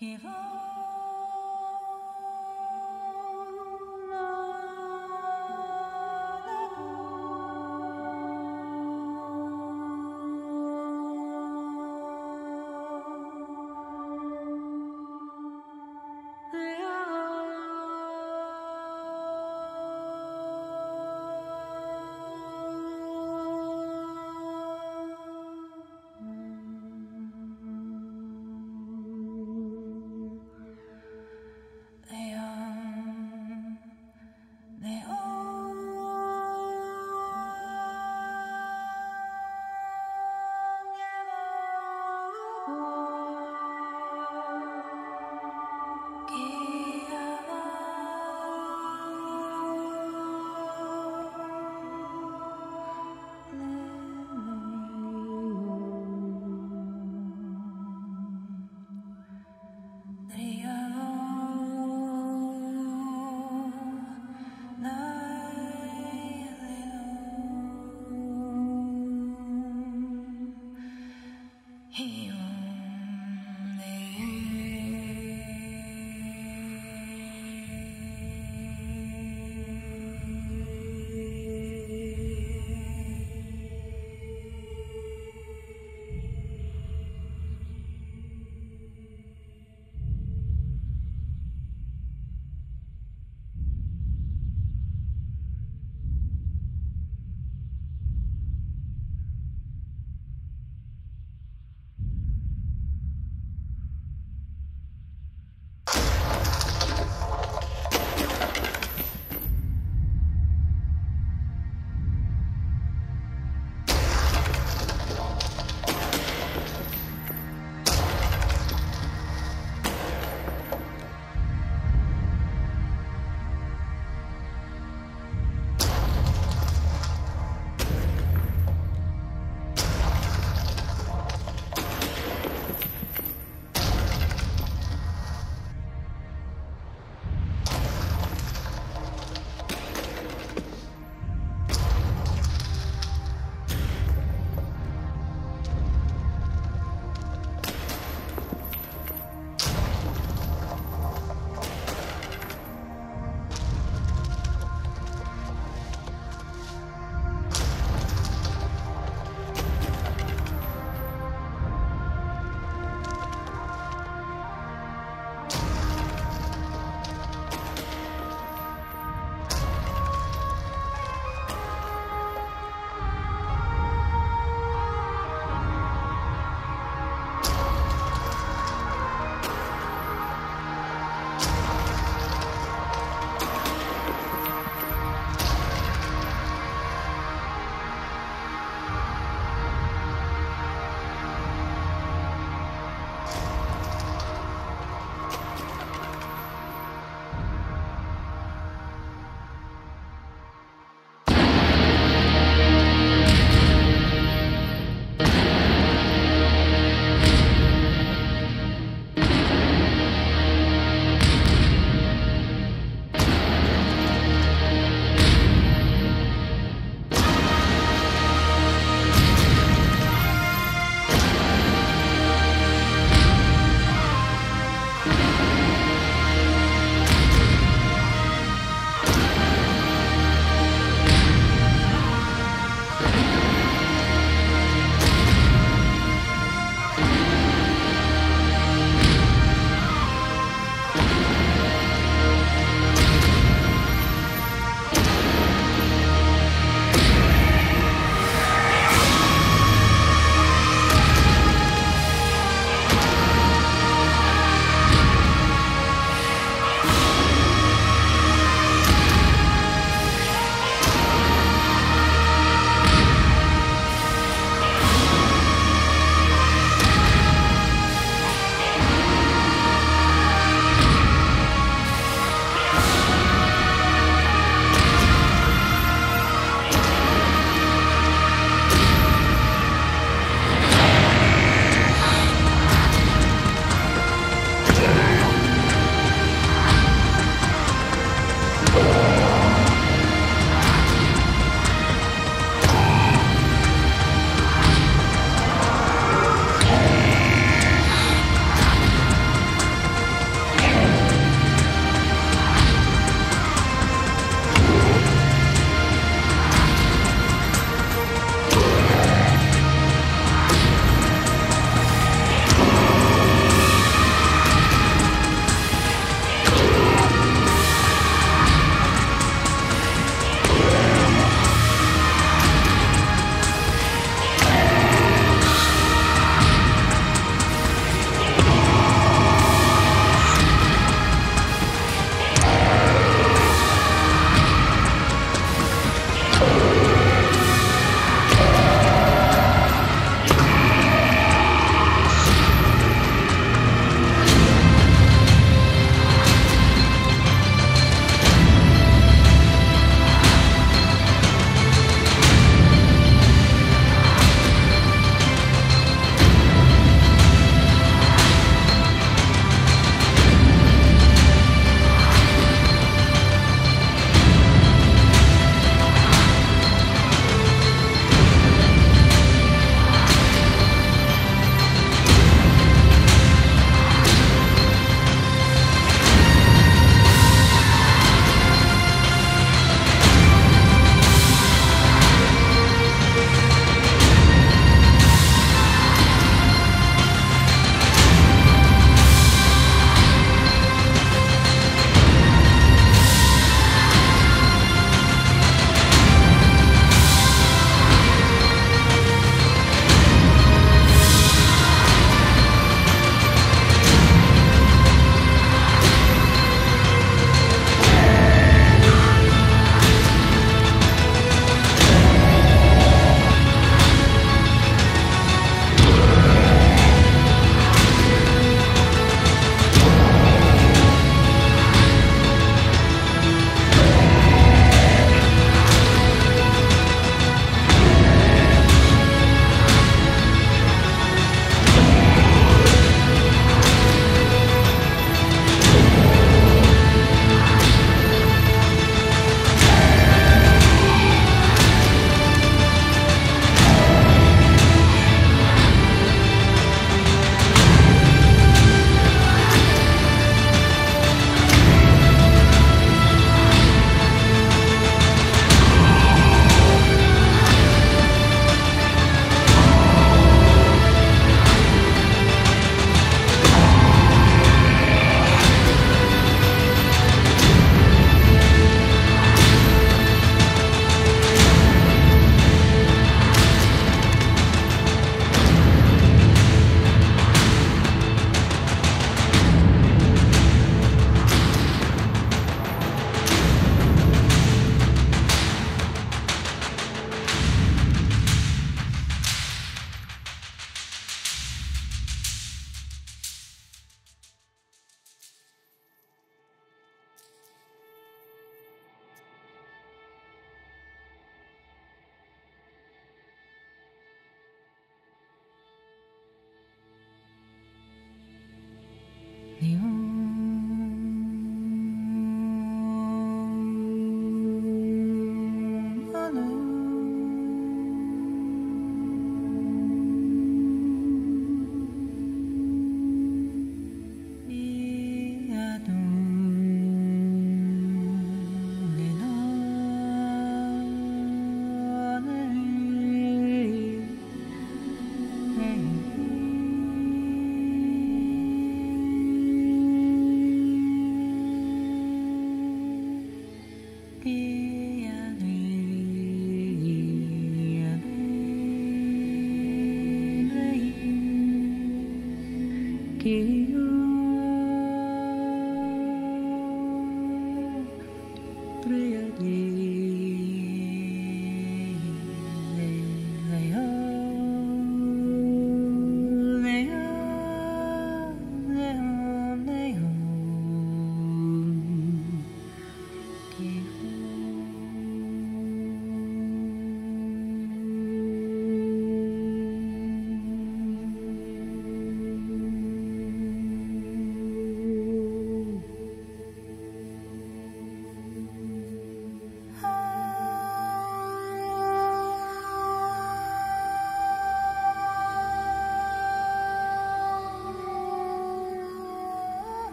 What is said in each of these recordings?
Give. Hey,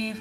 He